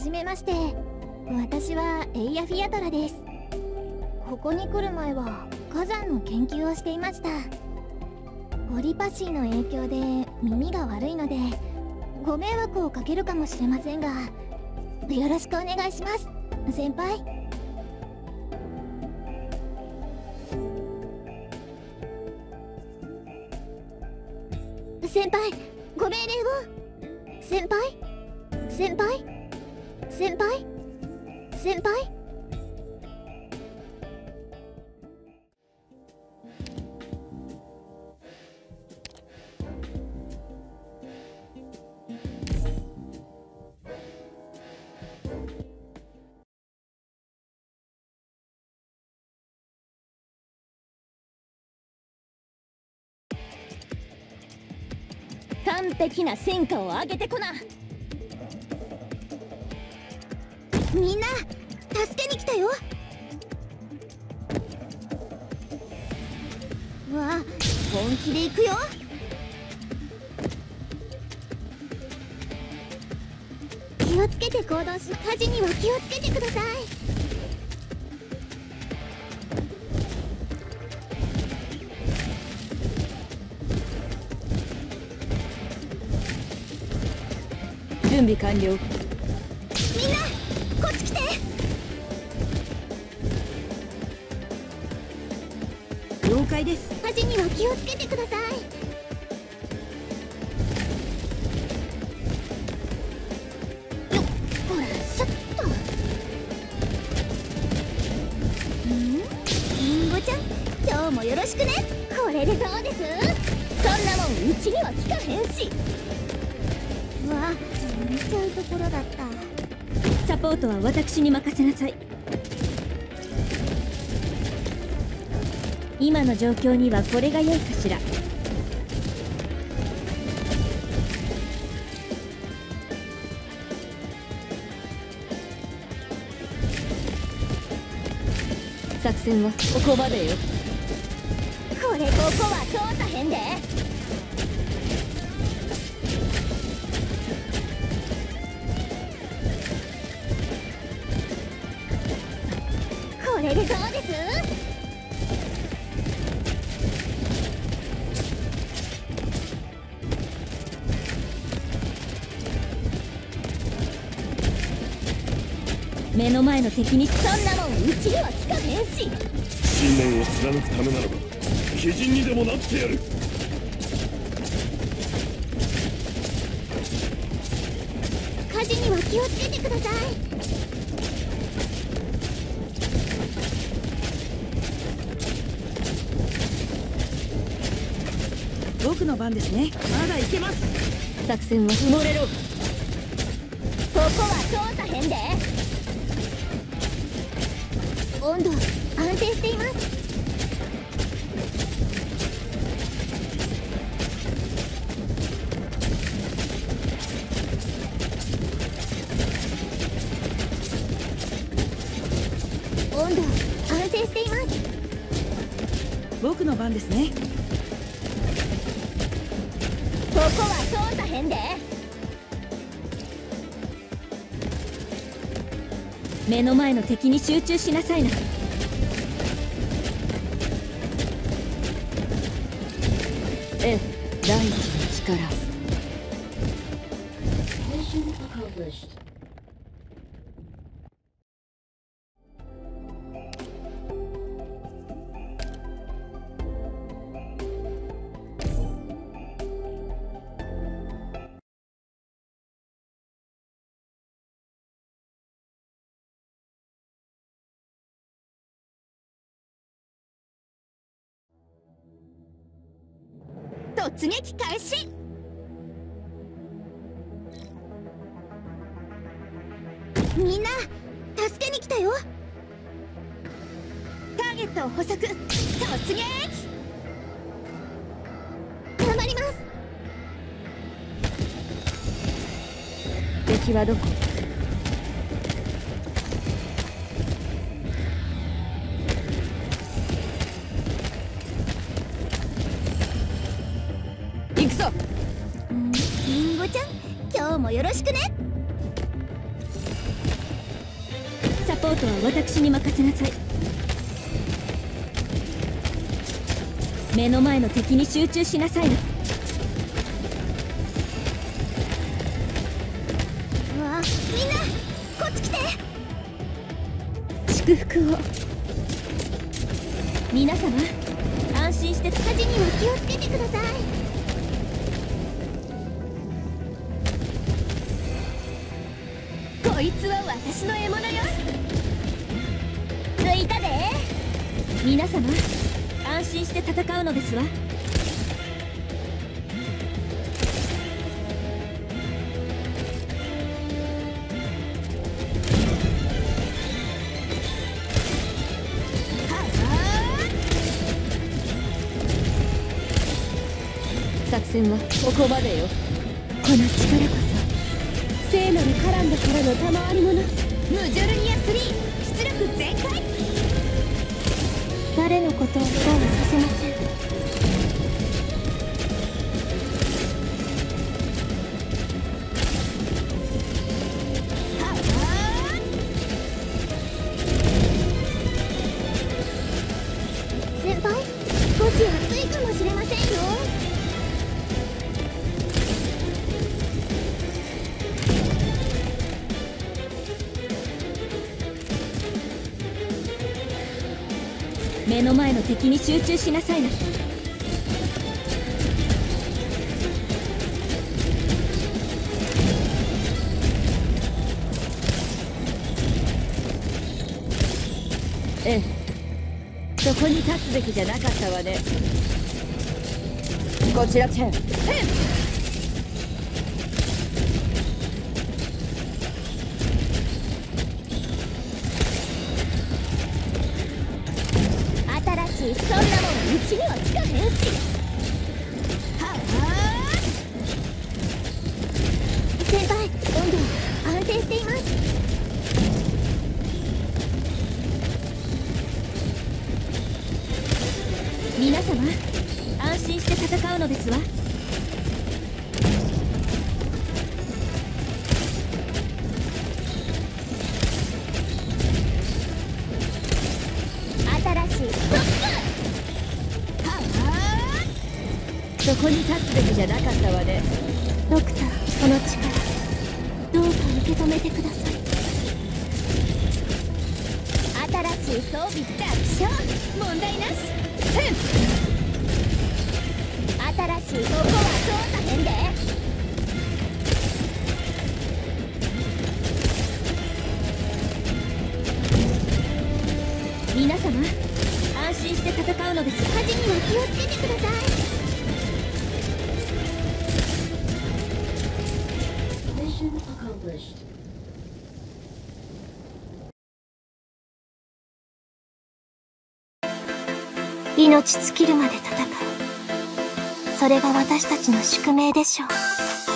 はじめまして。私はエイヤ・フィアトラです。ここに来る前は火山の研究をしていました。オリパシーの影響で耳が悪いのでご迷惑をかけるかもしれませんがよろしくお願いします。先輩。先輩ご命令を。先輩？先輩？先輩？先輩？完璧な戦果を上げてこな。みんな助けに来たよ。わあ本気で行くよ。気をつけて行動し火事には気をつけてください。準備完了。了解です。火事には気をつけてください。よっほらちょっと。ん？リンゴちゃん今日もよろしくね。これでどうです？そんなもんうちには効かへんし。わ見ちゃうところだった。サポートは私に任せなさい今の状況にはこれが良いかしら。作戦はここまでよ。これここは通さへんで。これでどうで目の前の敵にそんなもんうちには効かへんし。信念を貫くためならば鬼人にでもなってやる。火事には気をつけてください。僕の番ですね。まだいけます。作戦は埋もれろ。ここは通さへんで温度安定しています。温度安定しています。僕の番ですね。ここは通さへんで目の前の敵に集中しなさいな。ええ第一の力突撃開始。みんな助けに来たよ。ターゲットを捕捉突撃頑張ります。敵はどこ？ちゃん今日もよろしくね。ポートは私に任せなさい。目の前の敵に集中しなさいな。わみんなこっち来て。祝福を。皆様安心して火事には気をつけてくださいこいつは私の獲物よ。ついたで。皆様安心して戦うのですわ。作戦はここまでよ。この力こそ聖なるカランダからの賜り物。ムジョルニア3出力全開。誰のことをそうはさせません。先輩？少し暑いかもしれません目の前の敵に集中しなさいな。ええ。そこに立つべきじゃなかったわね。こちらチェン。私には近くへんし先輩温度安定しています。皆様安心して戦うのですわ。そこに立つべきじゃなかったわね。ドクターこの力どうか受け止めてください。新しい装備楽勝問題なし。新しいここは操作へんで。皆様安心して戦うのです。火事には気をつけてください。命尽きるまで戦う。それが私たちの宿命でしょう。